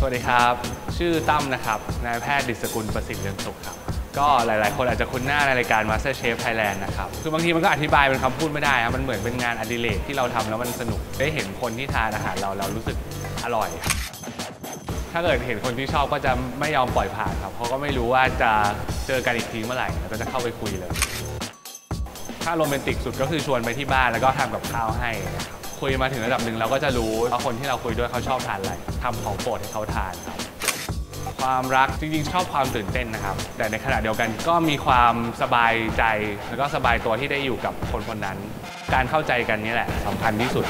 สวัสดีครับ ชื่อตั้มนะครับนายแพทย์ดิษกุลประสิทธิ์เรืองสุขครับ ก็หลาย ๆ คนอาจจะคุ้นหน้าในรายการ Master Chef Thailand นะครับ คือบางทีมันก็อธิบายเป็นคำพูดไม่ได้ครับมันเหมือนเป็นงานอดิเรกที่เราทำแล้วมันสนุกได้เห็นคนที่ทานอาหารเราเรารู้สึกอร่อย ถ้าเกิดเห็นคนที่ชอบก็จะไม่ยอมปล่อยผ่านครับเพราะก็ไม่รู้ว่าจะเจอกันอีกทีเมื่อไหร่แล้วก็จะเข้าไปคุยเลย ถ้าโรแมนติกสุดก็คือชวนไปที่บ้านแล้วก็ทำกับข้าวให้นะครับ คุยมาถึงระดับหนึ่งเราก็จะรู้ว่าคนที่เราคุยด้วยเขาชอบทานอะไรทำของโปรดให้เขาทานครับ ความรักจริงๆ ชอบความตื่นเต้นนะครับ แต่ในขณะเดียวกันก็มีความสบายใจ แล้วก็สบายตัวที่ได้อยู่กับคนคนนั้น การเข้าใจกันนี่แหละสำคัญที่สุด